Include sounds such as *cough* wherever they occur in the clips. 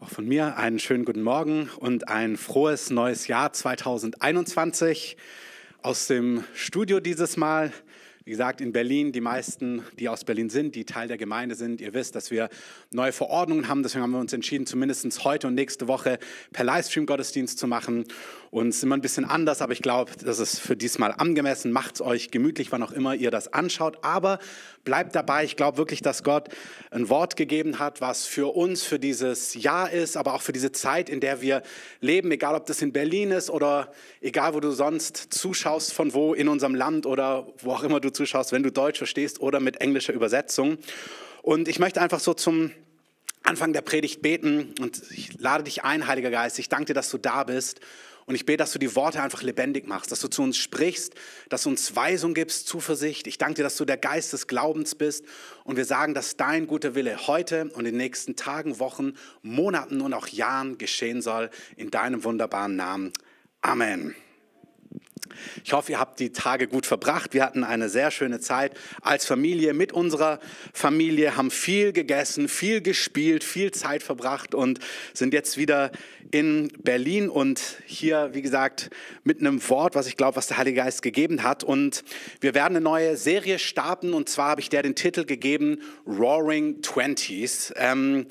Auch von mir einen schönen guten Morgen und ein frohes neues Jahr 2021 aus dem Studio dieses Mal. Wie gesagt, in Berlin, die meisten, die aus Berlin sind, die Teil der Gemeinde sind, ihr wisst, dass wir neue Verordnungen haben. Deswegen haben wir uns entschieden, zumindest heute und nächste Woche per Livestream Gottesdienst zu machen. Und es ist immer ein bisschen anders, aber ich glaube, das ist für diesmal angemessen. Macht es euch gemütlich, wann auch immer ihr das anschaut. Aber bleibt dabei. Ich glaube wirklich, dass Gott ein Wort gegeben hat, was für uns, für dieses Jahr ist, aber auch für diese Zeit, in der wir leben. Egal, ob das in Berlin ist oder egal, wo du sonst zuschaust, von wo in unserem Land oder wo auch immer du zuschaust, wenn du Deutsch verstehst oder mit englischer Übersetzung. Und ich möchte einfach so zum Anfang der Predigt beten und ich lade dich ein, Heiliger Geist. Ich danke dir, dass du da bist und ich bete, dass du die Worte einfach lebendig machst, dass du zu uns sprichst, dass du uns Weisung gibst, Zuversicht. Ich danke dir, dass du der Geist des Glaubens bist. Und wir sagen, dass dein guter Wille heute und in den nächsten Tagen, Wochen, Monaten und auch Jahren geschehen soll. In deinem wunderbaren Namen. Amen. Ich hoffe, ihr habt die Tage gut verbracht. Wir hatten eine sehr schöne Zeit als Familie mit unserer Familie, haben viel gegessen, viel gespielt, viel Zeit verbracht und sind jetzt wieder in Berlin und hier, wie gesagt, mit einem Wort, was ich glaube, was der Heilige Geist gegeben hat. Und wir werden eine neue Serie starten und zwar habe ich der den Titel gegeben, Roaring Twenties. Ähm,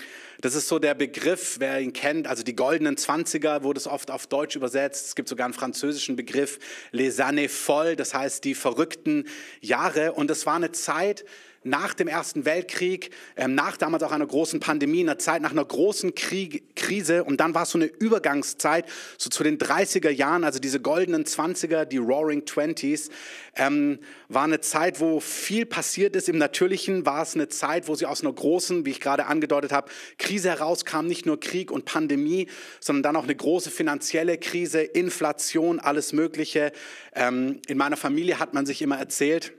das ist so der Begriff, wer ihn kennt, also die goldenen Zwanziger wurde es oft auf Deutsch übersetzt. Es gibt sogar einen französischen Begriff, les années folles, das heißt die verrückten Jahre. Und es war eine Zeit, nach dem Ersten Weltkrieg, ähm, nach damals auch einer großen Pandemie, einer Zeit nach einer großen Krieg, Krise. Und dann war es so eine Übergangszeit, so zu den 30er Jahren, also diese goldenen 20er, die Roaring Twenties, ähm, war eine Zeit, wo viel passiert ist. Im Natürlichen war es eine Zeit, wo sie aus einer großen, wie ich gerade angedeutet habe, Krise herauskam. Nicht nur Krieg und Pandemie, sondern dann auch eine große finanzielle Krise, Inflation, alles Mögliche. Ähm, in meiner Familie hat man sich immer erzählt,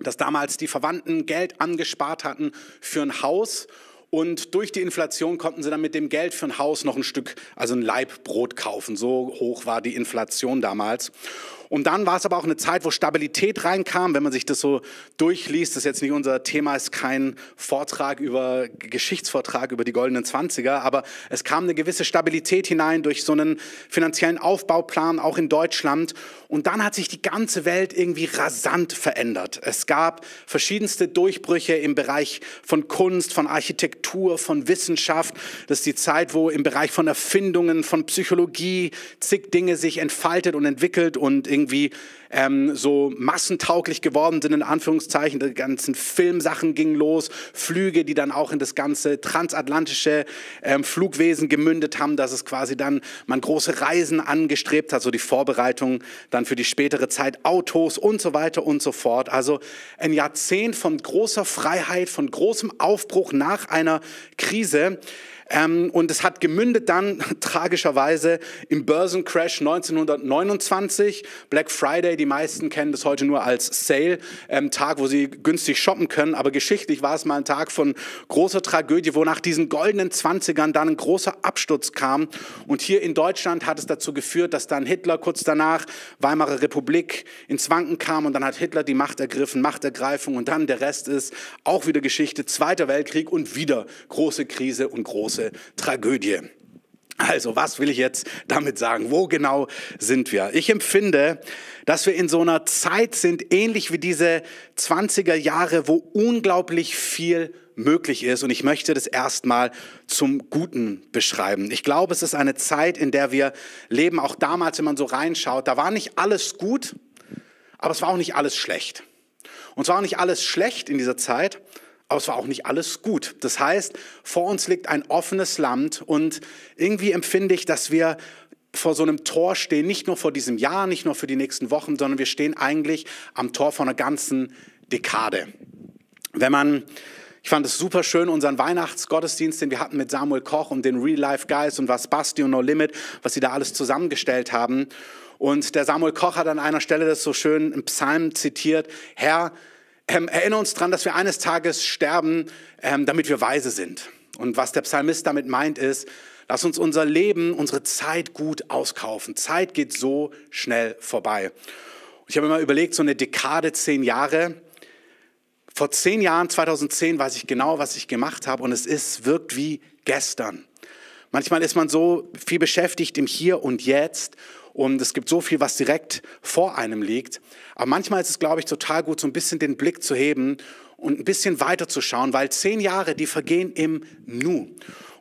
dass damals die Verwandten Geld angespart hatten für ein Haus und durch die Inflation konnten sie dann mit dem Geld für ein Haus noch ein Stück, also ein Laib Brot kaufen. So hoch war die Inflation damals. Und dann war es aber auch eine Zeit, wo Stabilität reinkam, wenn man sich das so durchliest. Das ist jetzt nicht unser Thema, ist kein Vortrag über, Geschichtsvortrag über die goldenen Zwanziger, aber es kam eine gewisse Stabilität hinein durch so einen finanziellen Aufbauplan, auch in Deutschland. Und dann hat sich die ganze Welt irgendwie rasant verändert. Es gab verschiedenste Durchbrüche im Bereich von Kunst, von Architektur, von Wissenschaft. Das ist die Zeit, wo im Bereich von Erfindungen, von Psychologie zig Dinge sich entfaltet und entwickelt und irgendwie ähm, so massentauglich geworden sind, in Anführungszeichen. Die ganzen Filmsachen gingen los, Flüge, die dann auch in das ganze transatlantische ähm, Flugwesen gemündet haben, dass es quasi dann man große Reisen angestrebt hat, so die Vorbereitung dann für die spätere Zeit, Autos und so weiter und so fort. Also ein Jahrzehnt von großer Freiheit, von großem Aufbruch nach einer Krise. Ähm, und es hat gemündet dann *laughs* tragischerweise im Börsencrash 1929, Black Friday, die meisten kennen das heute nur als Sale, ähm, Tag, wo sie günstig shoppen können, aber geschichtlich war es mal ein Tag von großer Tragödie, wo nach diesen goldenen Zwanzigern dann ein großer Absturz kam. Und hier in Deutschland hat es dazu geführt, dass dann Hitler kurz danach Weimarer Republik ins Wanken kam und dann hat Hitler die Macht ergriffen, Machtergreifung und dann der Rest ist auch wieder Geschichte, Zweiter Weltkrieg und wieder große Krise und große große Tragödie. Also, was will ich jetzt damit sagen? Wo genau sind wir? Ich empfinde, dass wir in so einer Zeit sind, ähnlich wie diese 20er Jahre, wo unglaublich viel möglich ist. Und ich möchte das erstmal zum Guten beschreiben. Ich glaube, es ist eine Zeit, in der wir leben, auch damals, wenn man so reinschaut, da war nicht alles gut, aber es war auch nicht alles schlecht. Und es war auch nicht alles schlecht in dieser Zeit, aber es war auch nicht alles gut. Das heißt, vor uns liegt ein offenes Land und irgendwie empfinde ich, dass wir vor so einem Tor stehen, nicht nur vor diesem Jahr, nicht nur für die nächsten Wochen, sondern wir stehen eigentlich am Tor von einer ganzen Dekade. Wenn man ich fand es super schön, unseren Weihnachtsgottesdienst, den wir hatten mit Samuel Koch und den Real Life Guys und was Basti und No Limit, was sie da alles zusammengestellt haben. Und der Samuel Koch hat an einer Stelle das so schön im Psalm zitiert, Herr, ähm, erinnere uns daran, dass wir eines Tages sterben, ähm, damit wir weise sind. Und was der Psalmist damit meint, ist, lass uns unser Leben, unsere Zeit gut auskaufen. Zeit geht so schnell vorbei. Und ich habe mal überlegt, so eine Dekade, zehn Jahre. Vor zehn Jahren, 2010, weiß ich genau, was ich gemacht habe und es ist, wirkt wie gestern. Manchmal ist man so viel beschäftigt im Hier und Jetzt und es gibt so viel, was direkt vor einem liegt. Aber manchmal ist es, glaube ich, total gut, so ein bisschen den Blick zu heben und ein bisschen weiter zu schauen, weil zehn Jahre, die vergehen im Nu.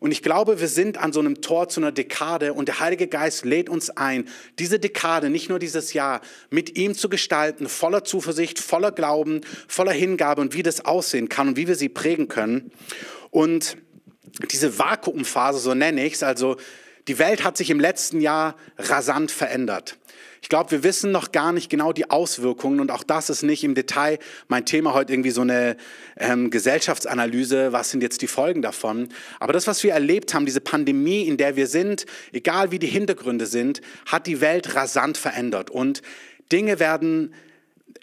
Und ich glaube, wir sind an so einem Tor zu einer Dekade und der Heilige Geist lädt uns ein, diese Dekade, nicht nur dieses Jahr, mit ihm zu gestalten, voller Zuversicht, voller Glauben, voller Hingabe und wie das aussehen kann und wie wir sie prägen können. Und diese Vakuumphase, so nenne ich es, also die Welt hat sich im letzten Jahr rasant verändert. Ich glaube, wir wissen noch gar nicht genau die Auswirkungen und auch das ist nicht im Detail mein Thema heute irgendwie so eine ähm, Gesellschaftsanalyse, was sind jetzt die Folgen davon. Aber das, was wir erlebt haben, diese Pandemie, in der wir sind, egal wie die Hintergründe sind, hat die Welt rasant verändert und Dinge werden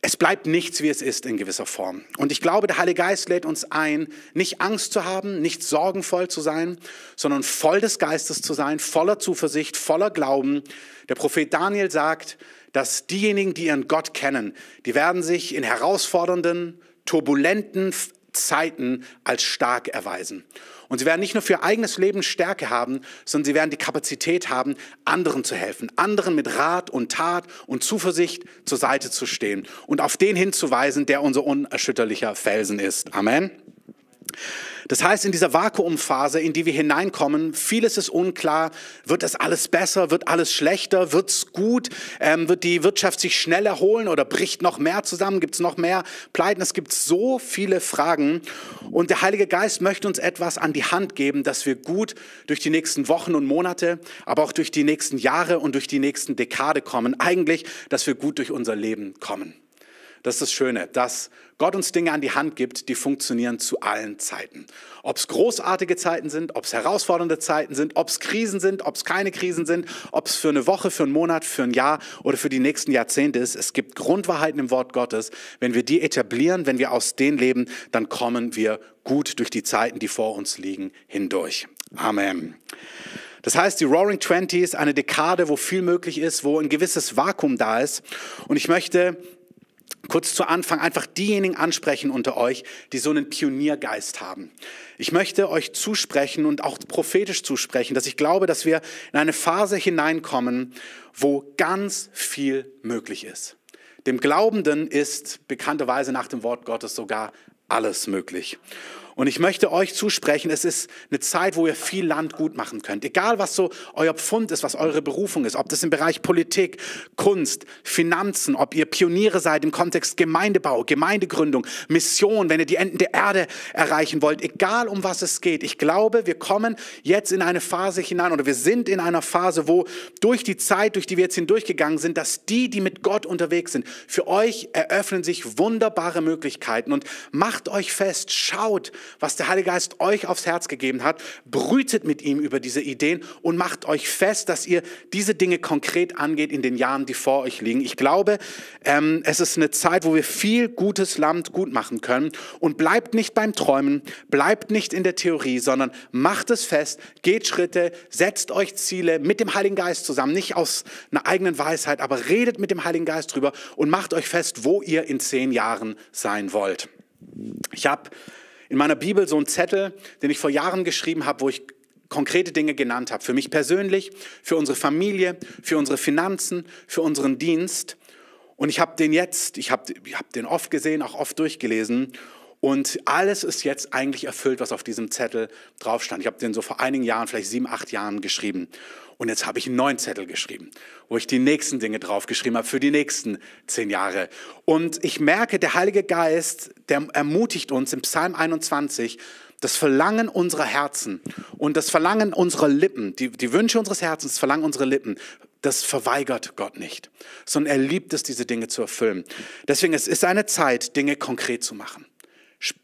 es bleibt nichts, wie es ist in gewisser Form. Und ich glaube, der Heilige Geist lädt uns ein, nicht Angst zu haben, nicht sorgenvoll zu sein, sondern voll des Geistes zu sein, voller Zuversicht, voller Glauben. Der Prophet Daniel sagt, dass diejenigen, die ihren Gott kennen, die werden sich in herausfordernden, turbulenten Zeiten als stark erweisen. Und sie werden nicht nur für ihr eigenes Leben Stärke haben, sondern sie werden die Kapazität haben, anderen zu helfen, anderen mit Rat und Tat und Zuversicht zur Seite zu stehen und auf den hinzuweisen, der unser unerschütterlicher Felsen ist. Amen. Das heißt, in dieser Vakuumphase, in die wir hineinkommen, vieles ist unklar. Wird das alles besser? Wird alles schlechter? Wird es gut? Ähm, wird die Wirtschaft sich schnell erholen oder bricht noch mehr zusammen? Gibt es noch mehr Pleiten? Es gibt so viele Fragen. Und der Heilige Geist möchte uns etwas an die Hand geben, dass wir gut durch die nächsten Wochen und Monate, aber auch durch die nächsten Jahre und durch die nächsten Dekade kommen. Eigentlich, dass wir gut durch unser Leben kommen. Das ist das Schöne, dass Gott uns Dinge an die Hand gibt, die funktionieren zu allen Zeiten. Ob es großartige Zeiten sind, ob es herausfordernde Zeiten sind, ob es Krisen sind, ob es keine Krisen sind, ob es für eine Woche, für einen Monat, für ein Jahr oder für die nächsten Jahrzehnte ist. Es gibt Grundwahrheiten im Wort Gottes. Wenn wir die etablieren, wenn wir aus denen leben, dann kommen wir gut durch die Zeiten, die vor uns liegen, hindurch. Amen. Das heißt, die Roaring Twenties, eine Dekade, wo viel möglich ist, wo ein gewisses Vakuum da ist. Und ich möchte kurz zu Anfang einfach diejenigen ansprechen unter euch, die so einen Pioniergeist haben. Ich möchte euch zusprechen und auch prophetisch zusprechen, dass ich glaube, dass wir in eine Phase hineinkommen, wo ganz viel möglich ist. Dem Glaubenden ist bekannterweise nach dem Wort Gottes sogar alles möglich. Und ich möchte euch zusprechen, es ist eine Zeit, wo ihr viel Land gut machen könnt. Egal, was so euer Pfund ist, was eure Berufung ist, ob das im Bereich Politik, Kunst, Finanzen, ob ihr Pioniere seid im Kontext Gemeindebau, Gemeindegründung, Mission, wenn ihr die Enden der Erde erreichen wollt, egal um was es geht. Ich glaube, wir kommen jetzt in eine Phase hinein oder wir sind in einer Phase, wo durch die Zeit, durch die wir jetzt hindurchgegangen sind, dass die, die mit Gott unterwegs sind, für euch eröffnen sich wunderbare Möglichkeiten und macht euch fest, schaut, was der Heilige Geist euch aufs Herz gegeben hat, brütet mit ihm über diese Ideen und macht euch fest, dass ihr diese Dinge konkret angeht in den Jahren, die vor euch liegen. Ich glaube, ähm, es ist eine Zeit, wo wir viel gutes Land gut machen können und bleibt nicht beim Träumen, bleibt nicht in der Theorie, sondern macht es fest, geht Schritte, setzt euch Ziele mit dem Heiligen Geist zusammen, nicht aus einer eigenen Weisheit, aber redet mit dem Heiligen Geist drüber und macht euch fest, wo ihr in zehn Jahren sein wollt. Ich habe in meiner Bibel so einen Zettel, den ich vor Jahren geschrieben habe, wo ich konkrete Dinge genannt habe. Für mich persönlich, für unsere Familie, für unsere Finanzen, für unseren Dienst. Und ich habe den jetzt, ich habe ich hab den oft gesehen, auch oft durchgelesen. Und alles ist jetzt eigentlich erfüllt, was auf diesem Zettel drauf stand. Ich habe den so vor einigen Jahren, vielleicht sieben, acht Jahren geschrieben. Und jetzt habe ich einen neuen Zettel geschrieben, wo ich die nächsten Dinge draufgeschrieben habe für die nächsten zehn Jahre. Und ich merke, der Heilige Geist, der ermutigt uns im Psalm 21, das Verlangen unserer Herzen und das Verlangen unserer Lippen, die, die Wünsche unseres Herzens, das Verlangen unserer Lippen, das verweigert Gott nicht, sondern er liebt es, diese Dinge zu erfüllen. Deswegen es ist eine Zeit, Dinge konkret zu machen.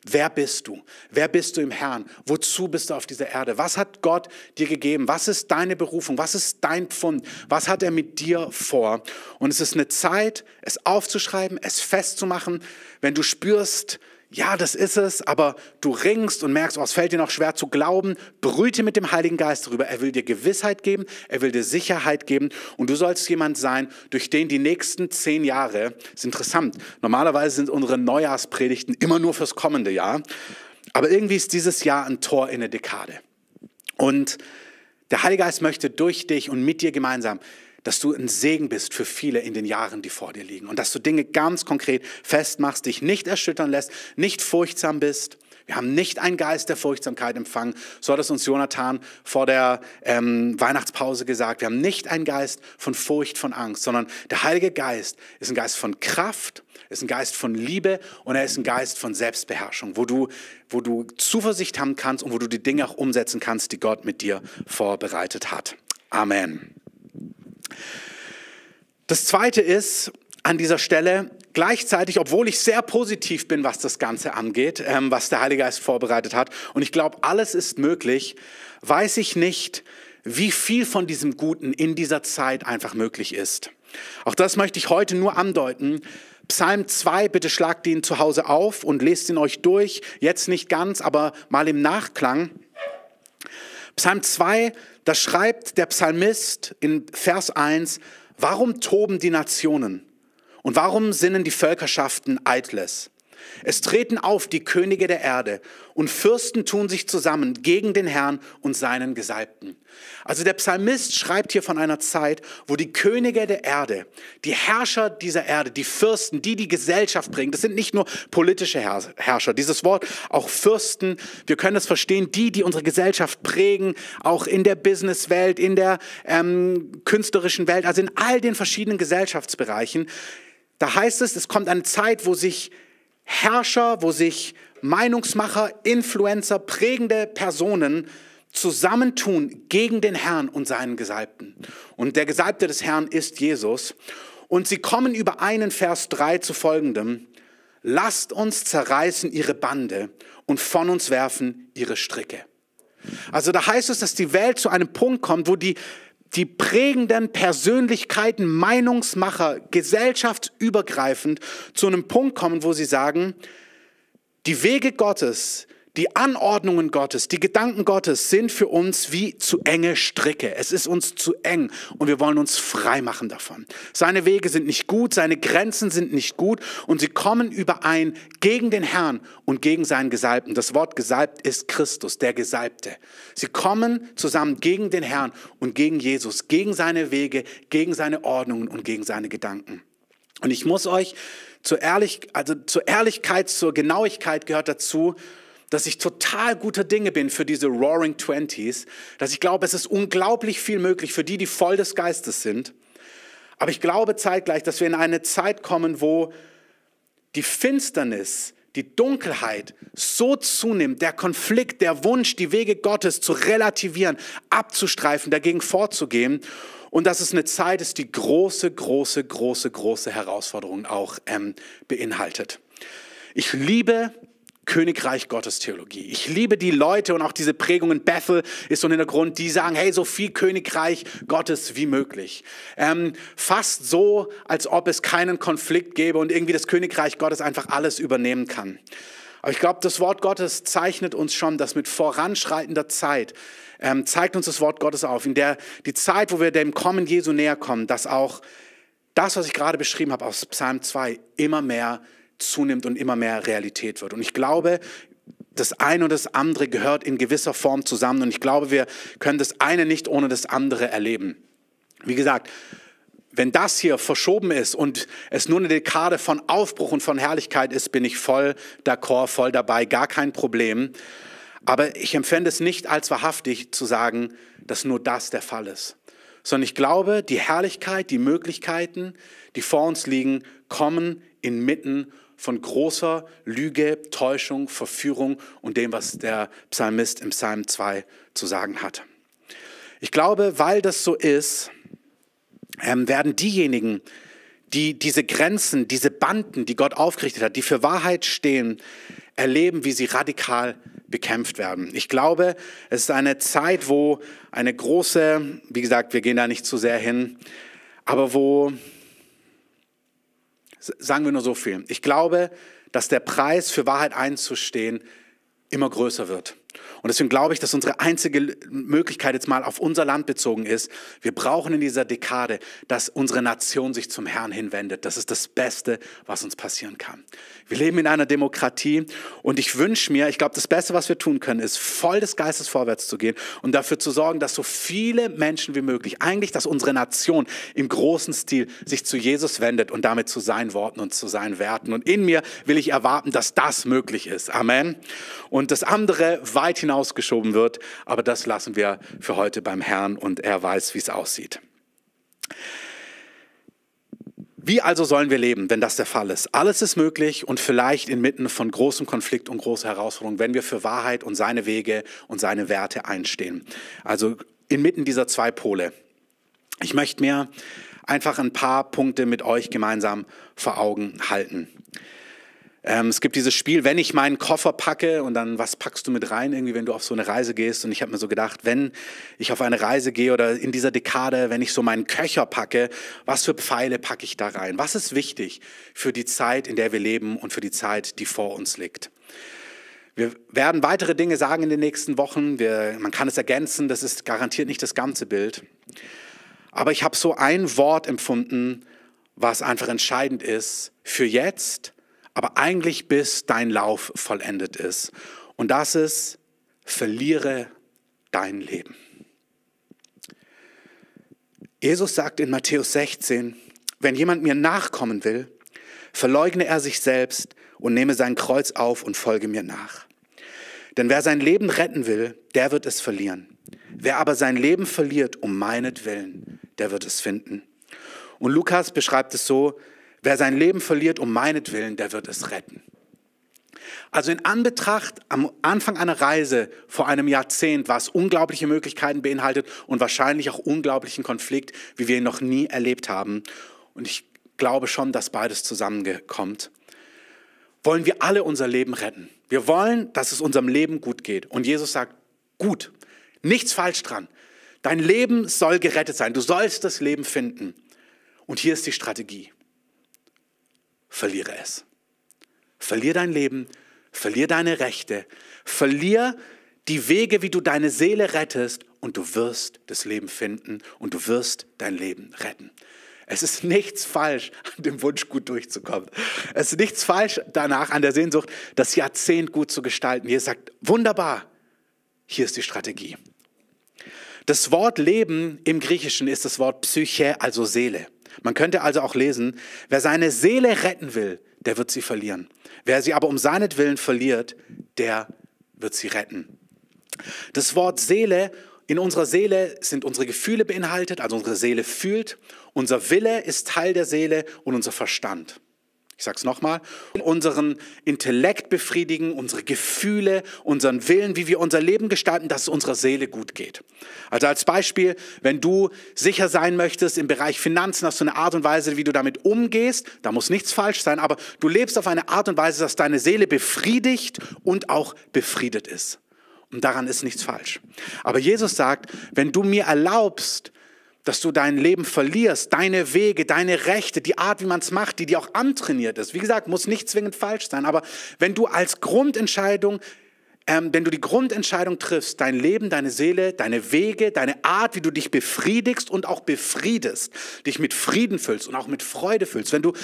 Wer bist du? Wer bist du im Herrn? Wozu bist du auf dieser Erde? Was hat Gott dir gegeben? Was ist deine Berufung? Was ist dein Pfund? Was hat er mit dir vor? Und es ist eine Zeit, es aufzuschreiben, es festzumachen. Wenn du spürst, ja, das ist es, aber du ringst und merkst, oh, es fällt dir noch schwer zu glauben, brüte mit dem Heiligen Geist darüber. Er will dir Gewissheit geben, er will dir Sicherheit geben und du sollst jemand sein, durch den die nächsten zehn Jahre, ist interessant, normalerweise sind unsere Neujahrspredigten immer nur fürs kommende Jahr, aber irgendwie ist dieses Jahr ein Tor in eine Dekade. Und Der Heilige Geist möchte durch dich und mit dir gemeinsam, dass du ein Segen bist für viele in den Jahren, die vor dir liegen. Und dass du Dinge ganz konkret festmachst, dich nicht erschüttern lässt, nicht furchtsam bist. Wir haben nicht einen Geist der Furchtsamkeit empfangen. So hat es uns Jonathan vor der ähm, Weihnachtspause gesagt. Wir haben nicht einen Geist von Furcht, von Angst, sondern der Heilige Geist ist ein Geist von Kraft, ist ein Geist von Liebe und er ist ein Geist von Selbstbeherrschung, wo du, wo du Zuversicht haben kannst und wo du die Dinge auch umsetzen kannst, die Gott mit dir vorbereitet hat. Amen. Das zweite ist an dieser Stelle gleichzeitig, obwohl ich sehr positiv bin, was das Ganze angeht, ähm, was der Heilige Geist vorbereitet hat, und ich glaube, alles ist möglich, weiß ich nicht, wie viel von diesem Guten in dieser Zeit einfach möglich ist. Auch das möchte ich heute nur andeuten, Psalm 2, bitte schlagt ihn zu Hause auf und lest ihn euch durch. Jetzt nicht ganz, aber mal im Nachklang. Psalm 2, da schreibt der Psalmist in Vers 1, warum toben die Nationen und warum sinnen die Völkerschaften eitles? Es treten auf die Könige der Erde und Fürsten tun sich zusammen gegen den Herrn und seinen Gesalbten. Also der Psalmist schreibt hier von einer Zeit, wo die Könige der Erde, die Herrscher dieser Erde, die Fürsten, die die Gesellschaft bringen, das sind nicht nur politische Herrscher, dieses Wort auch Fürsten, wir können es verstehen, die, die unsere Gesellschaft prägen, auch in der Businesswelt, in der ähm, künstlerischen Welt, also in all den verschiedenen Gesellschaftsbereichen. Da heißt es, es kommt eine Zeit, wo sich Herrscher, wo sich Meinungsmacher, Influencer, prägende Personen zusammentun gegen den Herrn und seinen Gesalbten. Und der Gesalbte des Herrn ist Jesus. Und sie kommen über einen Vers 3 zu folgendem. Lasst uns zerreißen ihre Bande und von uns werfen ihre Stricke. Also da heißt es, dass die Welt zu einem Punkt kommt, wo die die prägenden Persönlichkeiten, Meinungsmacher, gesellschaftsübergreifend zu einem Punkt kommen, wo sie sagen, die Wege Gottes, die Anordnungen Gottes, die Gedanken Gottes sind für uns wie zu enge Stricke. Es ist uns zu eng und wir wollen uns frei machen davon. Seine Wege sind nicht gut, seine Grenzen sind nicht gut und sie kommen überein gegen den Herrn und gegen seinen Gesalbten. Das Wort gesalbt ist Christus, der Gesalbte. Sie kommen zusammen gegen den Herrn und gegen Jesus, gegen seine Wege, gegen seine Ordnungen und gegen seine Gedanken. Und ich muss euch zur, Ehrlich, also zur Ehrlichkeit, zur Genauigkeit gehört dazu, dass ich total guter Dinge bin für diese Roaring Twenties, dass ich glaube, es ist unglaublich viel möglich für die, die voll des Geistes sind. Aber ich glaube zeitgleich, dass wir in eine Zeit kommen, wo die Finsternis, die Dunkelheit so zunimmt, der Konflikt, der Wunsch, die Wege Gottes zu relativieren, abzustreifen, dagegen vorzugehen. Und dass es eine Zeit ist, die große, große, große, große Herausforderungen auch ähm, beinhaltet. Ich liebe Königreich Gottes Theologie. Ich liebe die Leute und auch diese Prägungen. Bethel ist so ein Hintergrund, die sagen, hey, so viel Königreich Gottes wie möglich. Ähm, fast so, als ob es keinen Konflikt gäbe und irgendwie das Königreich Gottes einfach alles übernehmen kann. Aber ich glaube, das Wort Gottes zeichnet uns schon, dass mit voranschreitender Zeit ähm, zeigt uns das Wort Gottes auf, in der die Zeit, wo wir dem Kommen Jesu näher kommen, dass auch das, was ich gerade beschrieben habe aus Psalm 2, immer mehr zunimmt und immer mehr Realität wird. Und ich glaube, das eine und das andere gehört in gewisser Form zusammen. Und ich glaube, wir können das eine nicht ohne das andere erleben. Wie gesagt, wenn das hier verschoben ist und es nur eine Dekade von Aufbruch und von Herrlichkeit ist, bin ich voll d'accord, voll dabei, gar kein Problem. Aber ich empfände es nicht als wahrhaftig zu sagen, dass nur das der Fall ist. Sondern ich glaube, die Herrlichkeit, die Möglichkeiten, die vor uns liegen, kommen inmitten von großer Lüge, Täuschung, Verführung und dem, was der Psalmist im Psalm 2 zu sagen hat. Ich glaube, weil das so ist, ähm, werden diejenigen, die diese Grenzen, diese Banden, die Gott aufgerichtet hat, die für Wahrheit stehen, erleben, wie sie radikal bekämpft werden. Ich glaube, es ist eine Zeit, wo eine große, wie gesagt, wir gehen da nicht zu sehr hin, aber wo Sagen wir nur so viel. Ich glaube, dass der Preis für Wahrheit einzustehen immer größer wird. Und deswegen glaube ich, dass unsere einzige Möglichkeit jetzt mal auf unser Land bezogen ist. Wir brauchen in dieser Dekade, dass unsere Nation sich zum Herrn hinwendet. Das ist das Beste, was uns passieren kann. Wir leben in einer Demokratie und ich wünsche mir, ich glaube, das Beste, was wir tun können, ist voll des Geistes vorwärts zu gehen und dafür zu sorgen, dass so viele Menschen wie möglich, eigentlich, dass unsere Nation im großen Stil sich zu Jesus wendet und damit zu seinen Worten und zu seinen Werten. Und in mir will ich erwarten, dass das möglich ist. Amen. Und das andere weit hinausgeschoben wird, aber das lassen wir für heute beim Herrn und er weiß, wie es aussieht. Wie also sollen wir leben, wenn das der Fall ist? Alles ist möglich und vielleicht inmitten von großem Konflikt und großer Herausforderung, wenn wir für Wahrheit und seine Wege und seine Werte einstehen. Also inmitten dieser zwei Pole. Ich möchte mir einfach ein paar Punkte mit euch gemeinsam vor Augen halten. Ähm, es gibt dieses Spiel, wenn ich meinen Koffer packe und dann, was packst du mit rein, irgendwie, wenn du auf so eine Reise gehst? Und ich habe mir so gedacht, wenn ich auf eine Reise gehe oder in dieser Dekade, wenn ich so meinen Köcher packe, was für Pfeile packe ich da rein? Was ist wichtig für die Zeit, in der wir leben und für die Zeit, die vor uns liegt? Wir werden weitere Dinge sagen in den nächsten Wochen. Wir, man kann es ergänzen, das ist garantiert nicht das ganze Bild. Aber ich habe so ein Wort empfunden, was einfach entscheidend ist für jetzt aber eigentlich bis dein Lauf vollendet ist. Und das ist, verliere dein Leben. Jesus sagt in Matthäus 16, wenn jemand mir nachkommen will, verleugne er sich selbst und nehme sein Kreuz auf und folge mir nach. Denn wer sein Leben retten will, der wird es verlieren. Wer aber sein Leben verliert um meinetwillen, der wird es finden. Und Lukas beschreibt es so, Wer sein Leben verliert um meinetwillen, der wird es retten. Also in Anbetracht am Anfang einer Reise vor einem Jahrzehnt, was unglaubliche Möglichkeiten beinhaltet und wahrscheinlich auch unglaublichen Konflikt, wie wir ihn noch nie erlebt haben. Und ich glaube schon, dass beides zusammenkommt. Wollen wir alle unser Leben retten. Wir wollen, dass es unserem Leben gut geht. Und Jesus sagt, gut, nichts falsch dran. Dein Leben soll gerettet sein. Du sollst das Leben finden. Und hier ist die Strategie verliere es. Verlier dein Leben, verlier deine Rechte, verlier die Wege, wie du deine Seele rettest und du wirst das Leben finden und du wirst dein Leben retten. Es ist nichts falsch, an dem Wunsch gut durchzukommen. Es ist nichts falsch danach, an der Sehnsucht, das Jahrzehnt gut zu gestalten. Ihr sagt, wunderbar, hier ist die Strategie. Das Wort Leben im Griechischen ist das Wort Psyche, also Seele. Man könnte also auch lesen, wer seine Seele retten will, der wird sie verlieren. Wer sie aber um seinetwillen verliert, der wird sie retten. Das Wort Seele, in unserer Seele sind unsere Gefühle beinhaltet, also unsere Seele fühlt, unser Wille ist Teil der Seele und unser Verstand. Ich sage es nochmal, unseren Intellekt befriedigen, unsere Gefühle, unseren Willen, wie wir unser Leben gestalten, dass es unserer Seele gut geht. Also als Beispiel, wenn du sicher sein möchtest im Bereich Finanzen, hast du eine Art und Weise, wie du damit umgehst, da muss nichts falsch sein, aber du lebst auf eine Art und Weise, dass deine Seele befriedigt und auch befriedet ist. Und daran ist nichts falsch. Aber Jesus sagt, wenn du mir erlaubst, dass du dein Leben verlierst, deine Wege, deine Rechte, die Art, wie man es macht, die dir auch antrainiert ist. Wie gesagt, muss nicht zwingend falsch sein, aber wenn du als Grundentscheidung ähm, wenn du die Grundentscheidung triffst, dein Leben, deine Seele, deine Wege, deine Art, wie du dich befriedigst und auch befriedest, dich mit Frieden füllst und auch mit Freude füllst, wenn du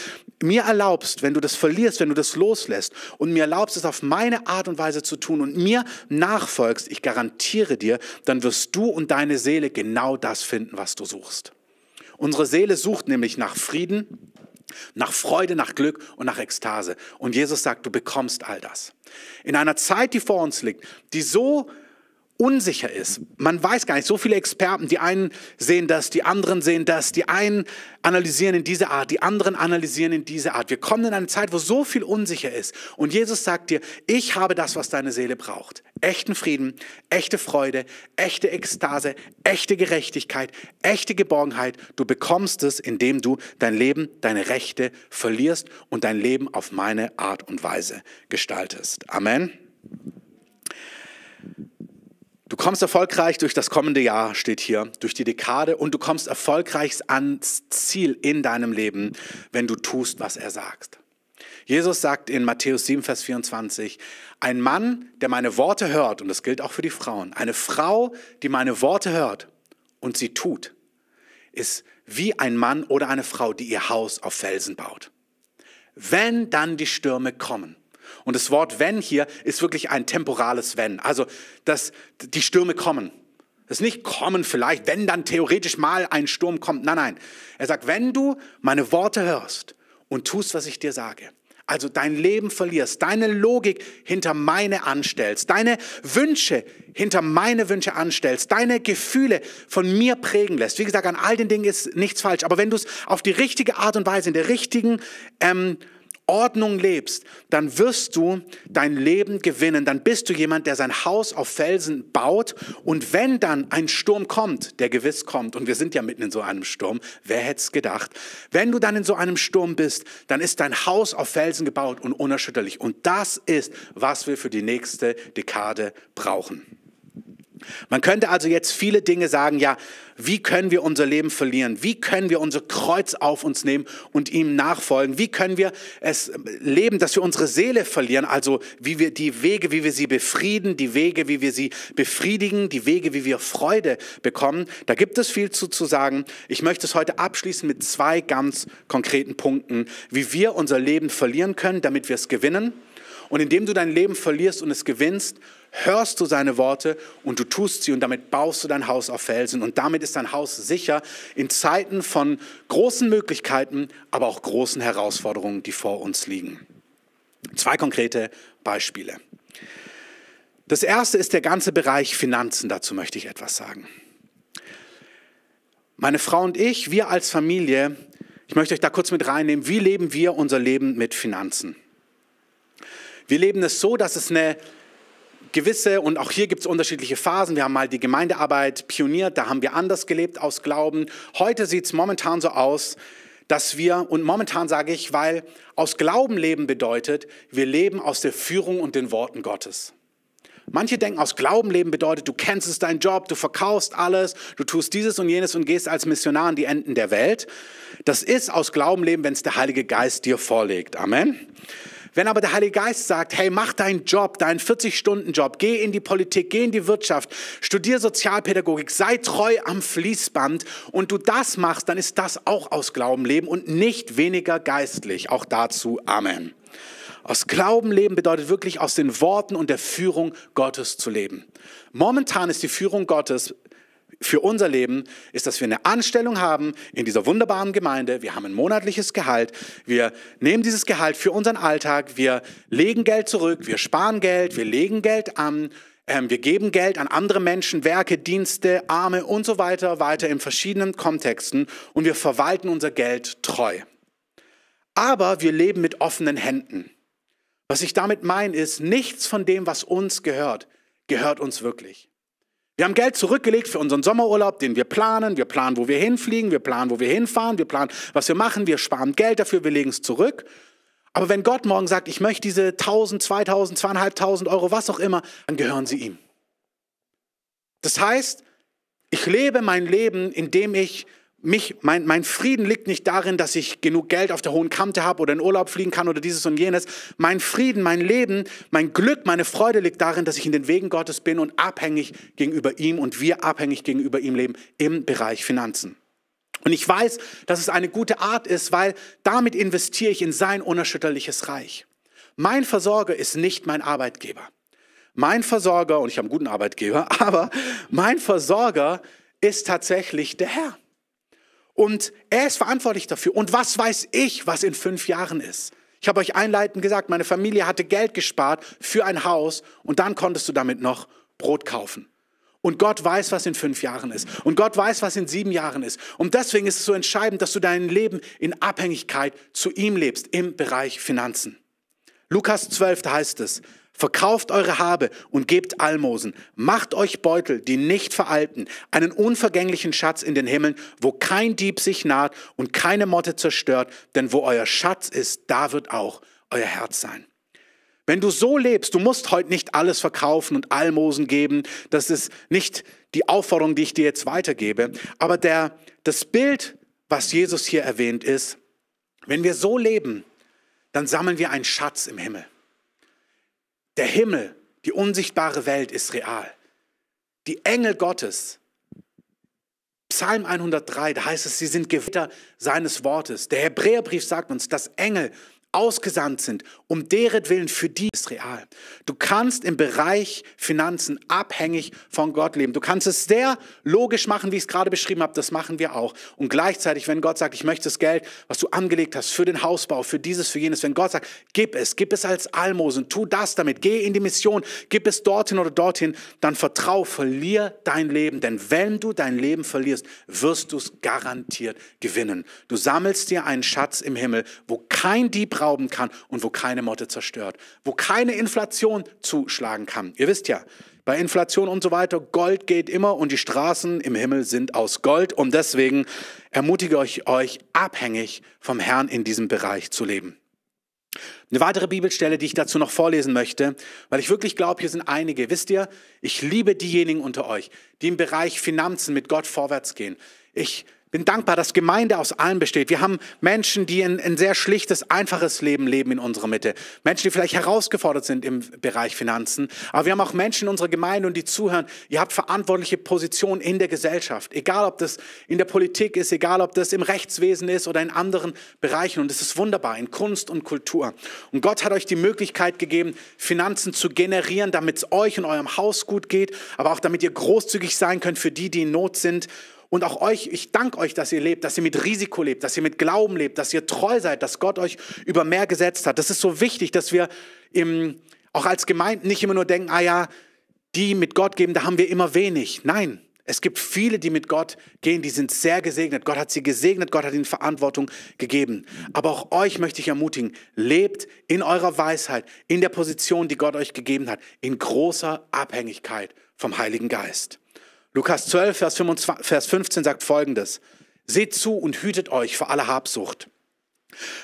mir erlaubst, wenn du das verlierst, wenn du das loslässt und mir erlaubst, es auf meine Art und Weise zu tun und mir nachfolgst, ich garantiere dir, dann wirst du und deine Seele genau das finden, was du suchst. Unsere Seele sucht nämlich nach Frieden, nach Freude, nach Glück und nach Ekstase. Und Jesus sagt, du bekommst all das. In einer Zeit, die vor uns liegt, die so unsicher ist. Man weiß gar nicht, so viele Experten, die einen sehen das, die anderen sehen das, die einen analysieren in diese Art, die anderen analysieren in diese Art. Wir kommen in eine Zeit, wo so viel unsicher ist. Und Jesus sagt dir, ich habe das, was deine Seele braucht. Echten Frieden, echte Freude, echte Ekstase, echte Gerechtigkeit, echte Geborgenheit. Du bekommst es, indem du dein Leben, deine Rechte verlierst und dein Leben auf meine Art und Weise gestaltest. Amen. Du kommst erfolgreich durch das kommende Jahr, steht hier, durch die Dekade und du kommst erfolgreich ans Ziel in deinem Leben, wenn du tust, was er sagt. Jesus sagt in Matthäus 7, Vers 24, ein Mann, der meine Worte hört, und das gilt auch für die Frauen, eine Frau, die meine Worte hört und sie tut, ist wie ein Mann oder eine Frau, die ihr Haus auf Felsen baut. Wenn dann die Stürme kommen. Und das Wort wenn hier ist wirklich ein temporales wenn. Also, dass die Stürme kommen. Ist nicht kommen vielleicht, wenn dann theoretisch mal ein Sturm kommt. Nein, nein. Er sagt, wenn du meine Worte hörst und tust, was ich dir sage, also dein Leben verlierst, deine Logik hinter meine anstellst, deine Wünsche hinter meine Wünsche anstellst, deine Gefühle von mir prägen lässt. Wie gesagt, an all den Dingen ist nichts falsch, aber wenn du es auf die richtige Art und Weise, in der richtigen ähm, Ordnung lebst, dann wirst du dein Leben gewinnen. Dann bist du jemand, der sein Haus auf Felsen baut. Und wenn dann ein Sturm kommt, der gewiss kommt, und wir sind ja mitten in so einem Sturm, wer hätte es gedacht? Wenn du dann in so einem Sturm bist, dann ist dein Haus auf Felsen gebaut und unerschütterlich. Und das ist, was wir für die nächste Dekade brauchen. Man könnte also jetzt viele Dinge sagen, ja, wie können wir unser Leben verlieren? Wie können wir unser Kreuz auf uns nehmen und ihm nachfolgen? Wie können wir es leben, dass wir unsere Seele verlieren? Also wie wir die Wege, wie wir sie befrieden, die Wege, wie wir sie befriedigen, die Wege, wie wir Freude bekommen. Da gibt es viel zu, zu sagen. Ich möchte es heute abschließen mit zwei ganz konkreten Punkten, wie wir unser Leben verlieren können, damit wir es gewinnen. Und indem du dein Leben verlierst und es gewinnst, hörst du seine Worte und du tust sie und damit baust du dein Haus auf Felsen und damit ist dein Haus sicher in Zeiten von großen Möglichkeiten, aber auch großen Herausforderungen, die vor uns liegen. Zwei konkrete Beispiele. Das erste ist der ganze Bereich Finanzen, dazu möchte ich etwas sagen. Meine Frau und ich, wir als Familie, ich möchte euch da kurz mit reinnehmen, wie leben wir unser Leben mit Finanzen? Wir leben es so, dass es eine gewisse, und auch hier gibt es unterschiedliche Phasen. Wir haben mal die Gemeindearbeit pioniert, da haben wir anders gelebt aus Glauben. Heute sieht es momentan so aus, dass wir, und momentan sage ich, weil aus Glauben leben bedeutet, wir leben aus der Führung und den Worten Gottes. Manche denken, aus Glauben leben bedeutet, du kennst es dein Job, du verkaufst alles, du tust dieses und jenes und gehst als Missionar an die Enden der Welt. Das ist aus Glauben leben, wenn es der Heilige Geist dir vorlegt. Amen. Wenn aber der Heilige Geist sagt, hey, mach deinen Job, deinen 40-Stunden-Job, geh in die Politik, geh in die Wirtschaft, studier Sozialpädagogik, sei treu am Fließband und du das machst, dann ist das auch aus Glauben leben und nicht weniger geistlich. Auch dazu Amen. Aus Glauben leben bedeutet wirklich aus den Worten und der Führung Gottes zu leben. Momentan ist die Führung Gottes für unser Leben ist, dass wir eine Anstellung haben in dieser wunderbaren Gemeinde. Wir haben ein monatliches Gehalt. Wir nehmen dieses Gehalt für unseren Alltag. Wir legen Geld zurück. Wir sparen Geld. Wir legen Geld an. Ähm, wir geben Geld an andere Menschen, Werke, Dienste, Arme und so weiter, weiter in verschiedenen Kontexten. Und wir verwalten unser Geld treu. Aber wir leben mit offenen Händen. Was ich damit meine, ist, nichts von dem, was uns gehört, gehört uns wirklich. Wir haben Geld zurückgelegt für unseren Sommerurlaub, den wir planen. Wir planen, wo wir hinfliegen, wir planen, wo wir hinfahren, wir planen, was wir machen. Wir sparen Geld dafür, wir legen es zurück. Aber wenn Gott morgen sagt, ich möchte diese 1000, 2000, 2500 Euro, was auch immer, dann gehören sie ihm. Das heißt, ich lebe mein Leben, indem ich mich, mein, mein Frieden liegt nicht darin, dass ich genug Geld auf der hohen Kante habe oder in Urlaub fliegen kann oder dieses und jenes. Mein Frieden, mein Leben, mein Glück, meine Freude liegt darin, dass ich in den Wegen Gottes bin und abhängig gegenüber ihm und wir abhängig gegenüber ihm leben im Bereich Finanzen. Und ich weiß, dass es eine gute Art ist, weil damit investiere ich in sein unerschütterliches Reich. Mein Versorger ist nicht mein Arbeitgeber. Mein Versorger, und ich habe einen guten Arbeitgeber, *laughs* aber mein Versorger ist tatsächlich der Herr. Und er ist verantwortlich dafür. Und was weiß ich, was in fünf Jahren ist? Ich habe euch einleitend gesagt, meine Familie hatte Geld gespart für ein Haus und dann konntest du damit noch Brot kaufen. Und Gott weiß, was in fünf Jahren ist. Und Gott weiß, was in sieben Jahren ist. Und deswegen ist es so entscheidend, dass du dein Leben in Abhängigkeit zu ihm lebst im Bereich Finanzen. Lukas 12, da heißt es, Verkauft eure Habe und gebt Almosen. Macht euch Beutel, die nicht veralten, einen unvergänglichen Schatz in den Himmeln, wo kein Dieb sich naht und keine Motte zerstört, denn wo euer Schatz ist, da wird auch euer Herz sein. Wenn du so lebst, du musst heute nicht alles verkaufen und Almosen geben, das ist nicht die Aufforderung, die ich dir jetzt weitergebe, aber der, das Bild, was Jesus hier erwähnt ist, wenn wir so leben, dann sammeln wir einen Schatz im Himmel. Der Himmel, die unsichtbare Welt ist real. Die Engel Gottes, Psalm 103, da heißt es, sie sind Gewitter seines Wortes. Der Hebräerbrief sagt uns, dass Engel ausgesandt sind, um deren Willen für die ist real. Du kannst im Bereich Finanzen abhängig von Gott leben. Du kannst es sehr logisch machen, wie ich es gerade beschrieben habe, das machen wir auch. Und gleichzeitig, wenn Gott sagt, ich möchte das Geld, was du angelegt hast für den Hausbau, für dieses, für jenes, wenn Gott sagt, gib es, gib es als Almosen, tu das damit, geh in die Mission, gib es dorthin oder dorthin, dann vertrau, verlier dein Leben, denn wenn du dein Leben verlierst, wirst du es garantiert gewinnen. Du sammelst dir einen Schatz im Himmel, wo kein Dieb rauben kann und wo keine Motte zerstört, wo keine Inflation zuschlagen kann. Ihr wisst ja, bei Inflation und so weiter, Gold geht immer und die Straßen im Himmel sind aus Gold. Und deswegen ermutige ich euch, abhängig vom Herrn in diesem Bereich zu leben. Eine weitere Bibelstelle, die ich dazu noch vorlesen möchte, weil ich wirklich glaube, hier sind einige. Wisst ihr, ich liebe diejenigen unter euch, die im Bereich Finanzen mit Gott vorwärts gehen. Ich bin dankbar, dass Gemeinde aus allem besteht. Wir haben Menschen, die ein, ein, sehr schlichtes, einfaches Leben leben in unserer Mitte. Menschen, die vielleicht herausgefordert sind im Bereich Finanzen. Aber wir haben auch Menschen in unserer Gemeinde und die zuhören. Ihr habt verantwortliche Positionen in der Gesellschaft. Egal, ob das in der Politik ist, egal, ob das im Rechtswesen ist oder in anderen Bereichen. Und es ist wunderbar, in Kunst und Kultur. Und Gott hat euch die Möglichkeit gegeben, Finanzen zu generieren, damit es euch und eurem Haus gut geht, aber auch damit ihr großzügig sein könnt für die, die in Not sind. Und auch euch, ich danke euch, dass ihr lebt, dass ihr mit Risiko lebt, dass ihr mit Glauben lebt, dass ihr treu seid, dass Gott euch über mehr gesetzt hat. Das ist so wichtig, dass wir im, auch als Gemeinde nicht immer nur denken, ah ja, die mit Gott geben, da haben wir immer wenig. Nein, es gibt viele, die mit Gott gehen, die sind sehr gesegnet. Gott hat sie gesegnet, Gott hat ihnen Verantwortung gegeben. Aber auch euch möchte ich ermutigen, lebt in eurer Weisheit, in der Position, die Gott euch gegeben hat, in großer Abhängigkeit vom Heiligen Geist. Lukas 12, Vers, 25, Vers 15 sagt folgendes. Seht zu und hütet euch vor aller Habsucht.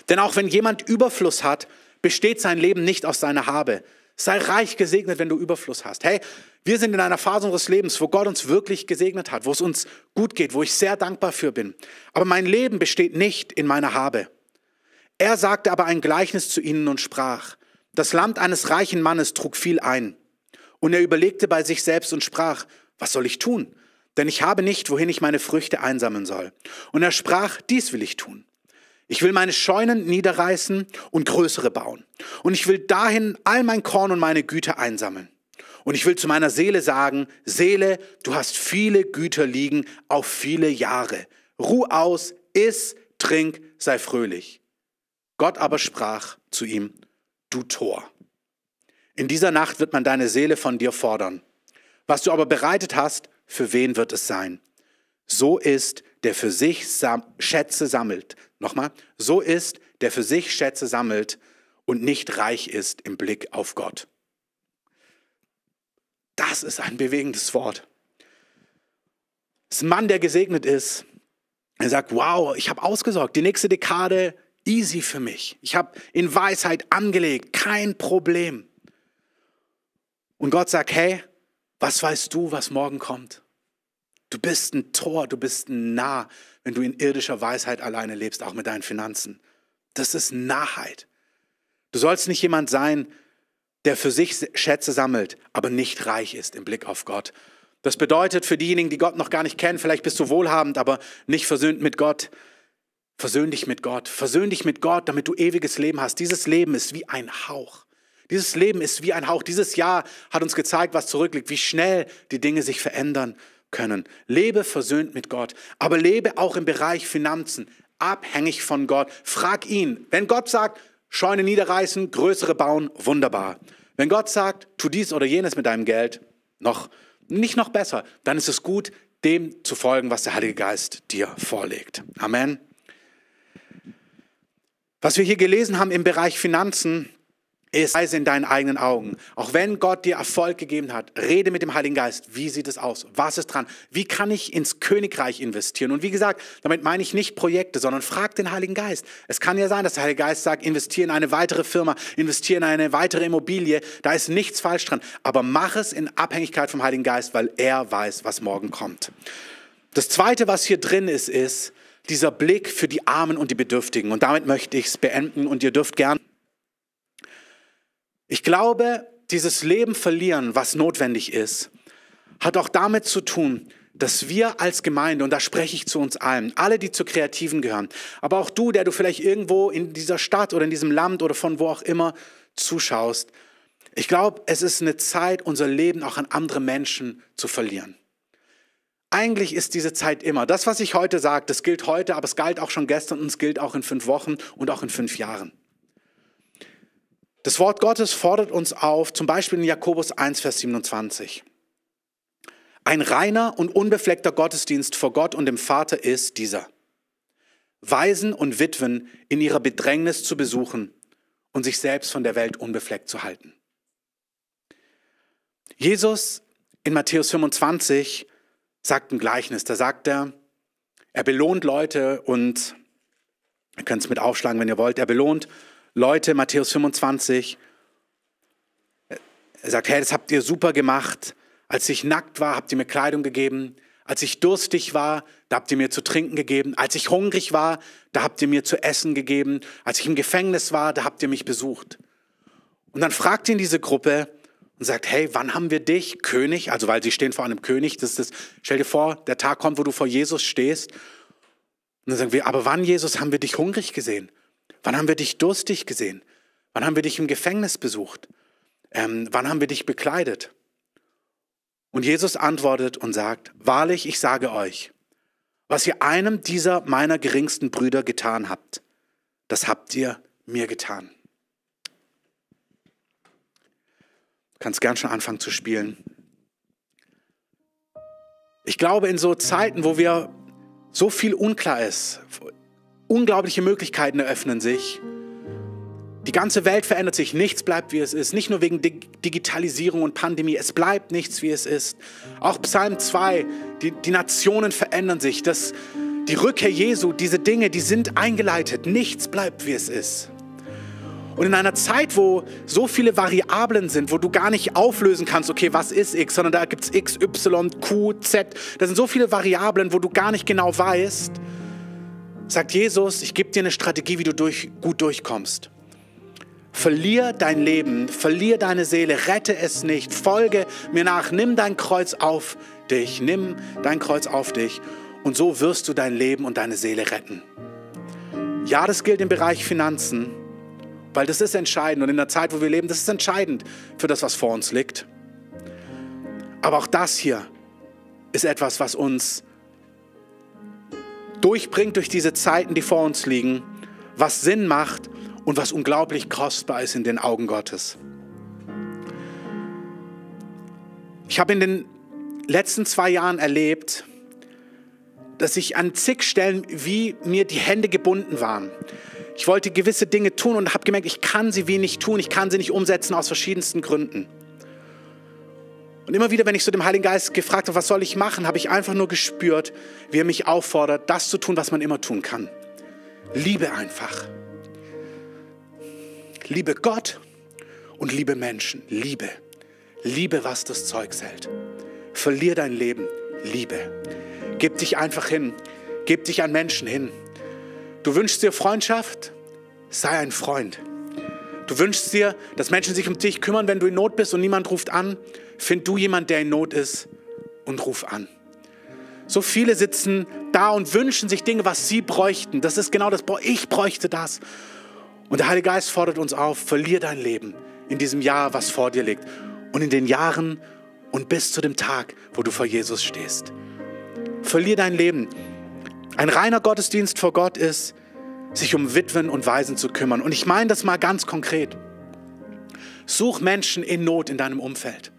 Denn auch wenn jemand Überfluss hat, besteht sein Leben nicht aus seiner Habe. Sei reich gesegnet, wenn du Überfluss hast. Hey, wir sind in einer Phase unseres Lebens, wo Gott uns wirklich gesegnet hat, wo es uns gut geht, wo ich sehr dankbar für bin. Aber mein Leben besteht nicht in meiner Habe. Er sagte aber ein Gleichnis zu ihnen und sprach, das Land eines reichen Mannes trug viel ein. Und er überlegte bei sich selbst und sprach, was soll ich tun? Denn ich habe nicht, wohin ich meine Früchte einsammeln soll. Und er sprach, dies will ich tun. Ich will meine Scheunen niederreißen und größere bauen. Und ich will dahin all mein Korn und meine Güter einsammeln. Und ich will zu meiner Seele sagen, Seele, du hast viele Güter liegen auf viele Jahre. Ruh aus, iss, trink, sei fröhlich. Gott aber sprach zu ihm, du Tor. In dieser Nacht wird man deine Seele von dir fordern. Was du aber bereitet hast, für wen wird es sein? So ist, der für sich Schätze sammelt. Nochmal, so ist, der für sich Schätze sammelt und nicht reich ist im Blick auf Gott. Das ist ein bewegendes Wort. Das Mann, der gesegnet ist. Er sagt, wow, ich habe ausgesorgt, die nächste Dekade easy für mich. Ich habe in Weisheit angelegt, kein Problem. Und Gott sagt, hey, was weißt du, was morgen kommt? Du bist ein Tor, du bist ein Nah, wenn du in irdischer Weisheit alleine lebst, auch mit deinen Finanzen. Das ist Nahheit. Du sollst nicht jemand sein, der für sich Schätze sammelt, aber nicht reich ist im Blick auf Gott. Das bedeutet für diejenigen, die Gott noch gar nicht kennen, vielleicht bist du wohlhabend, aber nicht versöhnt mit Gott. Versöhn dich mit Gott. Versöhn dich mit Gott, damit du ewiges Leben hast. Dieses Leben ist wie ein Hauch. Dieses Leben ist wie ein Hauch. Dieses Jahr hat uns gezeigt, was zurückliegt, wie schnell die Dinge sich verändern können. Lebe versöhnt mit Gott, aber lebe auch im Bereich Finanzen, abhängig von Gott. Frag ihn. Wenn Gott sagt, Scheune niederreißen, größere bauen, wunderbar. Wenn Gott sagt, tu dies oder jenes mit deinem Geld, noch nicht noch besser, dann ist es gut, dem zu folgen, was der Heilige Geist dir vorlegt. Amen. Was wir hier gelesen haben im Bereich Finanzen, ist Weise in deinen eigenen Augen. Auch wenn Gott dir Erfolg gegeben hat, rede mit dem Heiligen Geist. Wie sieht es aus? Was ist dran? Wie kann ich ins Königreich investieren? Und wie gesagt, damit meine ich nicht Projekte, sondern frag den Heiligen Geist. Es kann ja sein, dass der Heilige Geist sagt, investiere in eine weitere Firma, investiere in eine weitere Immobilie. Da ist nichts falsch dran. Aber mach es in Abhängigkeit vom Heiligen Geist, weil er weiß, was morgen kommt. Das zweite, was hier drin ist, ist dieser Blick für die Armen und die Bedürftigen. Und damit möchte ich es beenden und ihr dürft gern Ich glaube, dieses Leben verlieren, was notwendig ist, hat auch damit zu tun, dass wir als Gemeinde, und da spreche ich zu uns allen, alle, die zu Kreativen gehören, aber auch du, der du vielleicht irgendwo in dieser Stadt oder in diesem Land oder von wo auch immer zuschaust, ich glaube, es ist eine Zeit, unser Leben auch an andere Menschen zu verlieren. Eigentlich ist diese Zeit immer. Das, was ich heute sage, das gilt heute, aber es galt auch schon gestern und es gilt auch in fünf Wochen und auch in fünf Jahren. Das Wort Gottes fordert uns auf, zum Beispiel in Jakobus 1, Vers 27. Ein reiner und unbefleckter Gottesdienst vor Gott und dem Vater ist dieser. Waisen und Witwen in ihrer Bedrängnis zu besuchen und sich selbst von der Welt unbefleckt zu halten. Jesus in Matthäus 25 sagt ein Gleichnis. Da sagt er, er belohnt Leute und, ihr könnt es mit aufschlagen, wenn ihr wollt, er belohnt Leute, Matthäus 25. Er sagt, hey, das habt ihr super gemacht. Als ich nackt war, habt ihr mir Kleidung gegeben. Als ich durstig war, da habt ihr mir zu trinken gegeben. Als ich hungrig war, da habt ihr mir zu essen gegeben. Als ich im Gefängnis war, da habt ihr mich besucht. Und dann fragt ihn diese Gruppe und sagt, hey, wann haben wir dich, König? Also weil sie stehen vor einem König. Das ist das, stell dir vor, der Tag kommt, wo du vor Jesus stehst. Und dann sagen wir, aber wann, Jesus, haben wir dich hungrig gesehen? Wann haben wir dich durstig gesehen? Wann haben wir dich im Gefängnis besucht? Ähm, wann haben wir dich bekleidet? Und Jesus antwortet und sagt, wahrlich, ich sage euch, was ihr einem dieser meiner geringsten Brüder getan habt, das habt ihr mir getan. Du kannst gern schon anfangen zu spielen. Ich glaube, in so Zeiten, wo wir so viel unklar ist, unglaubliche Möglichkeiten eröffnen sich, die ganze Welt verändert sich, nichts bleibt wie es ist. Nicht nur wegen Digitalisierung und Pandemie, es bleibt nichts wie es ist. Auch Psalm 2, die, die Nationen verändern sich. Das, die Rückkehr Jesu, diese Dinge, die sind eingeleitet. Nichts bleibt wie es ist. Und in einer Zeit, wo so viele Variablen sind, wo du gar nicht auflösen kannst, okay, was ist X, sondern da gibt es X, Y, Q, Z, da sind so viele Variablen, wo du gar nicht genau weißt, sagt Jesus, ich gebe dir eine Strategie, wie du durch, gut durchkommst. Verlier dein Leben, verlier deine Seele, rette es nicht, folge mir nach, nimm dein Kreuz auf dich, nimm dein Kreuz auf dich und so wirst du dein Leben und deine Seele retten. Ja, das gilt im Bereich Finanzen, weil das ist entscheidend und in der Zeit, wo wir leben, das ist entscheidend für das, was vor uns liegt. Aber auch das hier ist etwas, was uns durchbringt durch diese Zeiten, die vor uns liegen, was Sinn macht und was unglaublich kostbar ist in den Augen Gottes. Ich habe in den letzten zwei Jahren erlebt, dass ich an zig Stellen wie mir die Hände gebunden waren. Ich wollte gewisse Dinge tun und habe gemerkt, ich kann sie wie nicht tun, ich kann sie nicht umsetzen aus verschiedensten Gründen. Und immer wieder, wenn ich so dem Heiligen Geist gefragt habe, was soll ich machen, habe ich einfach nur gespürt, wie er mich auffordert, das zu tun, was man immer tun kann. Liebe einfach. Liebe Gott und liebe Menschen. Liebe. Liebe, was das Zeug hält. Verlier dein Leben. Liebe. Gib dich einfach hin. Gib dich an Menschen hin. Du wünschst dir Freundschaft? Sei ein Freund. Du wünschst dir, dass Menschen sich um dich kümmern, wenn du in Not bist und niemand ruft an? Find du jemand, der in Not ist und ruf an. So viele sitzen da und wünschen sich Dinge, was sie bräuchten. Das ist genau das, ich bräuchte das. Und der Heilige Geist fordert uns auf, verlier dein Leben in diesem Jahr, was vor dir liegt. Und in den Jahren und bis zu dem Tag, wo du vor Jesus stehst. Verlier dein Leben. Ein reiner Gottesdienst vor Gott ist, sich um Witwen und Waisen zu kümmern. Und ich meine das mal ganz konkret. Such Menschen in Not in deinem Umfeld.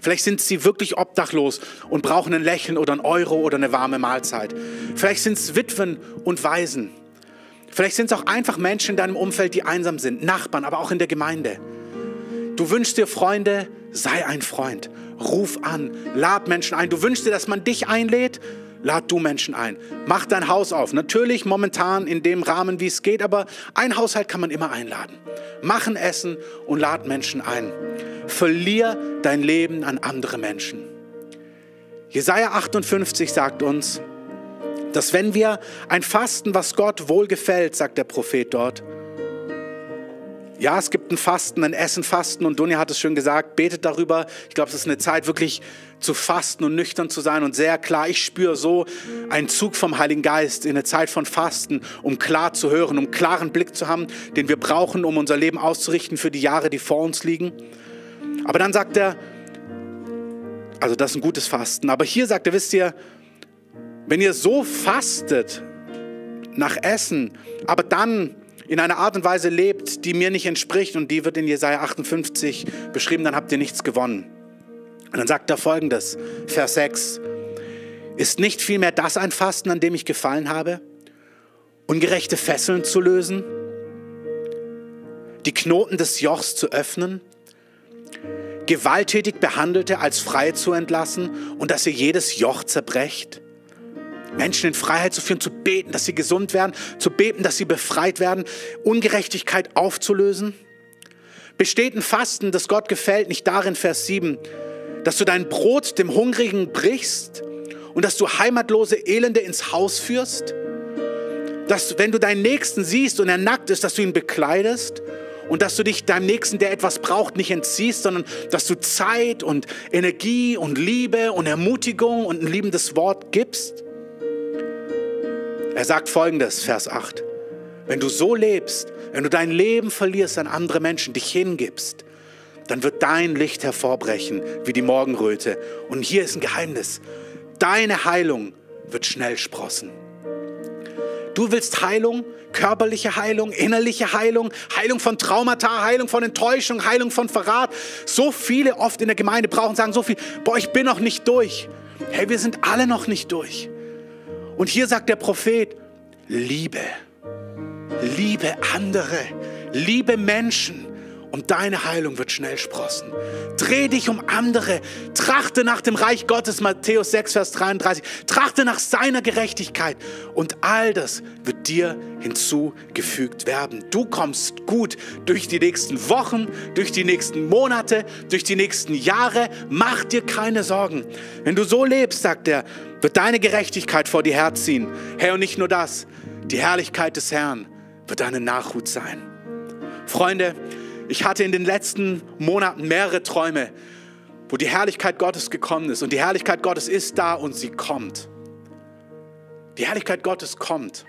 Vielleicht sind sie wirklich obdachlos und brauchen ein Lächeln oder ein Euro oder eine warme Mahlzeit. Vielleicht sind es Witwen und Waisen. Vielleicht sind es auch einfach Menschen in deinem Umfeld, die einsam sind, Nachbarn, aber auch in der Gemeinde. Du wünschst dir Freunde, sei ein Freund. Ruf an, lad Menschen ein. Du wünschst dir, dass man dich einlädt, lad du Menschen ein. Mach dein Haus auf. Natürlich momentan in dem Rahmen, wie es geht, aber ein Haushalt kann man immer einladen. Mach ein Essen und lad Menschen ein. Verlier dein Leben an andere Menschen. Jesaja 58 sagt uns, dass wenn wir ein Fasten, was Gott wohlgefällt, sagt der Prophet dort, ja, es gibt ein Fasten, ein Essen-Fasten und Dunja hat es schön gesagt, betet darüber. Ich glaube, es ist eine Zeit wirklich zu fasten und nüchtern zu sein und sehr klar, ich spüre so einen Zug vom Heiligen Geist in eine Zeit von Fasten, um klar zu hören, um klaren Blick zu haben, den wir brauchen, um unser Leben auszurichten für die Jahre, die vor uns liegen. Aber dann sagt er, also das ist ein gutes Fasten, aber hier sagt er, wisst ihr, wenn ihr so fastet nach Essen, aber dann in einer Art und Weise lebt, die mir nicht entspricht und die wird in Jesaja 58 beschrieben, dann habt ihr nichts gewonnen. Und dann sagt er folgendes, Vers 6. Ist nicht vielmehr das ein Fasten, an dem ich gefallen habe? Ungerechte Fesseln zu lösen? Die Knoten des Jochs zu öffnen? Gewalttätig Behandelte als frei zu entlassen und dass ihr jedes Joch zerbrecht? Menschen in Freiheit zu führen, zu beten, dass sie gesund werden, zu beten, dass sie befreit werden, Ungerechtigkeit aufzulösen? Besteht ein Fasten, das Gott gefällt, nicht darin, Vers 7, dass du dein Brot dem Hungrigen brichst und dass du heimatlose Elende ins Haus führst? Dass, wenn du deinen Nächsten siehst und er nackt ist, dass du ihn bekleidest und dass du dich deinem Nächsten, der etwas braucht, nicht entziehst, sondern dass du Zeit und Energie und Liebe und Ermutigung und ein liebendes Wort gibst? Er sagt folgendes, Vers 8. Wenn du so lebst, wenn du dein Leben verlierst an andere Menschen, dich hingibst, dann wird dein Licht hervorbrechen wie die Morgenröte. Und hier ist ein Geheimnis. Deine Heilung wird schnell sprossen. Du willst Heilung, körperliche Heilung, innerliche Heilung, Heilung von Traumata, Heilung von Enttäuschung, Heilung von Verrat. So viele oft in der Gemeinde brauchen, sagen so viel, boah, ich bin noch nicht durch. Hey, wir sind alle noch nicht durch. Und hier sagt der Prophet, liebe, liebe andere, liebe Menschen und deine Heilung wird schnell sprossen. Dreh dich um andere, trachte nach dem Reich Gottes, Matthäus 6, Vers 33, trachte nach seiner Gerechtigkeit und all das wird dir hinzugefügt werden. Du kommst gut durch die nächsten Wochen, durch die nächsten Monate, durch die nächsten Jahre. Mach dir keine Sorgen. Wenn du so lebst, sagt er, wird deine Gerechtigkeit vor dir herziehen. Herr, und nicht nur das, die Herrlichkeit des Herrn wird deine Nachhut sein. Freunde, ich hatte in den letzten Monaten mehrere Träume, wo die Herrlichkeit Gottes gekommen ist. Und die Herrlichkeit Gottes ist da und sie kommt. Die Herrlichkeit Gottes kommt.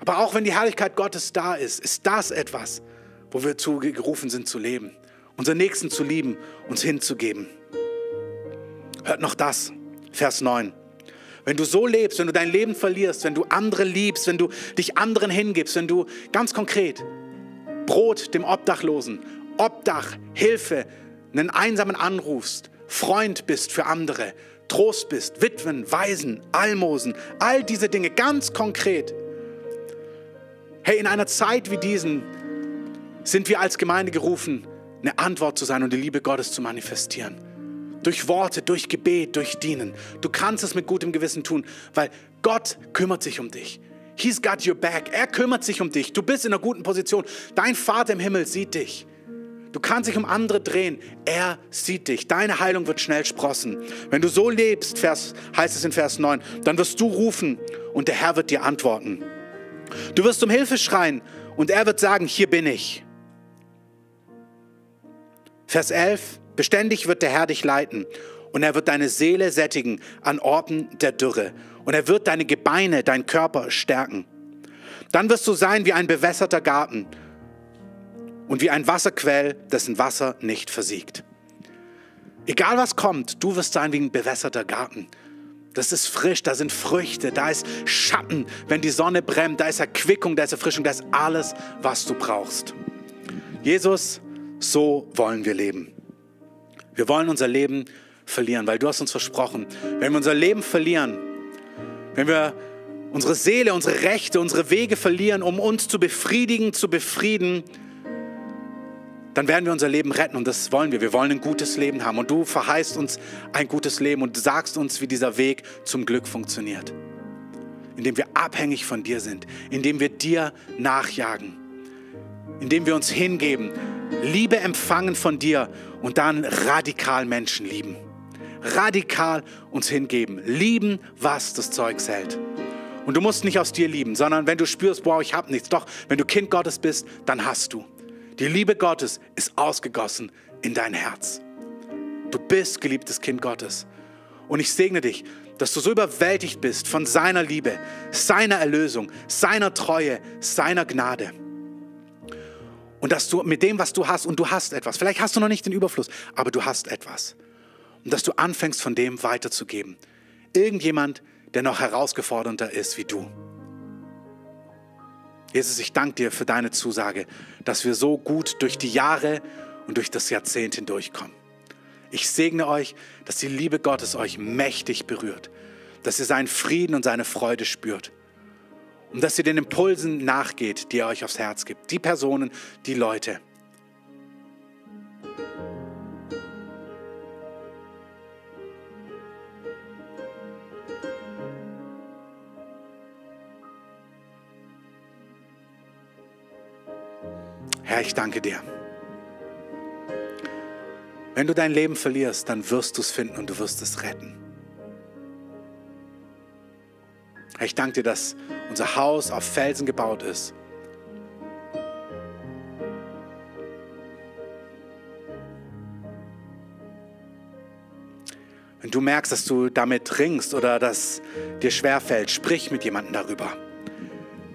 Aber auch wenn die Herrlichkeit Gottes da ist, ist das etwas, wo wir zugerufen sind zu leben, unseren Nächsten zu lieben, uns hinzugeben. Hört noch das, Vers 9. Wenn du so lebst, wenn du dein Leben verlierst, wenn du andere liebst, wenn du dich anderen hingibst, wenn du ganz konkret Brot dem Obdachlosen, Obdach, Hilfe, einen Einsamen anrufst, Freund bist für andere, Trost bist, Witwen, Waisen, Almosen, all diese Dinge ganz konkret. Hey, in einer Zeit wie diesen sind wir als Gemeinde gerufen, eine Antwort zu sein und die Liebe Gottes zu manifestieren. Durch Worte, durch Gebet, durch Dienen. Du kannst es mit gutem Gewissen tun, weil Gott kümmert sich um dich. He's got your back. Er kümmert sich um dich. Du bist in einer guten Position. Dein Vater im Himmel sieht dich. Du kannst dich um andere drehen. Er sieht dich. Deine Heilung wird schnell sprossen. Wenn du so lebst, Vers, heißt es in Vers 9, dann wirst du rufen und der Herr wird dir antworten. Du wirst um Hilfe schreien und er wird sagen, hier bin ich. Vers 11, Beständig wird der Herr dich leiten und er wird deine Seele sättigen an Orten der Dürre und er wird deine Gebeine, dein Körper stärken. Dann wirst du sein wie ein bewässerter Garten und wie ein Wasserquell, dessen Wasser nicht versiegt. Egal was kommt, du wirst sein wie ein bewässerter Garten. Das ist frisch, da sind Früchte, da ist Schatten, wenn die Sonne brennt, da ist Erquickung, da ist Erfrischung, da ist alles, was du brauchst. Jesus, so wollen wir leben. Wir wollen unser Leben verlieren, weil du hast uns versprochen, wenn wir unser Leben verlieren, wenn wir unsere Seele, unsere Rechte, unsere Wege verlieren, um uns zu befriedigen, zu befrieden, dann werden wir unser Leben retten und das wollen wir. Wir wollen ein gutes Leben haben und du verheißt uns ein gutes Leben und sagst uns, wie dieser Weg zum Glück funktioniert. Indem wir abhängig von dir sind, indem wir dir nachjagen, indem wir uns hingeben, Liebe empfangen von dir und dann radikal Menschen lieben. Radikal uns hingeben. Lieben, was das Zeug hält. Und du musst nicht aus dir lieben, sondern wenn du spürst, boah, ich habe nichts. Doch, wenn du Kind Gottes bist, dann hast du. Die Liebe Gottes ist ausgegossen in dein Herz. Du bist geliebtes Kind Gottes. Und ich segne dich, dass du so überwältigt bist von seiner Liebe, seiner Erlösung, seiner Treue, seiner Gnade. Und dass du mit dem, was du hast, und du hast etwas, vielleicht hast du noch nicht den Überfluss, aber du hast etwas. Und dass du anfängst, von dem weiterzugeben. Irgendjemand, der noch herausgefordernder ist wie du. Jesus, ich danke dir für deine Zusage, dass wir so gut durch die Jahre und durch das Jahrzehnt hindurchkommen. Ich segne euch, dass die Liebe Gottes euch mächtig berührt, dass ihr seinen Frieden und seine Freude spürt und dass ihr den Impulsen nachgeht, die er euch aufs Herz gibt. Die Personen, die Leute. Herr, ich danke dir. Wenn du dein Leben verlierst, dann wirst du es finden und du wirst es retten. Herr, ich danke dir, dass unser Haus auf Felsen gebaut ist. Wenn du merkst, dass du damit ringst oder dass dir schwerfällt, sprich mit jemandem darüber.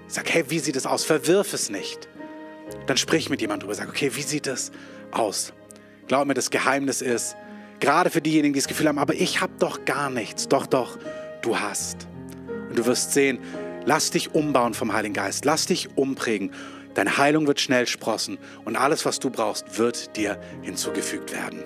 Sag, hey, wie sieht es aus? Verwirf es nicht. Dann sprich mit jemandem darüber. Sag, okay, wie sieht es aus? Glaub mir, das Geheimnis ist, gerade für diejenigen, die das Gefühl haben, aber ich habe doch gar nichts. Doch, doch, du hast. Und du wirst sehen, lass dich umbauen vom Heiligen Geist. Lass dich umprägen. Deine Heilung wird schnell sprossen und alles, was du brauchst, wird dir hinzugefügt werden.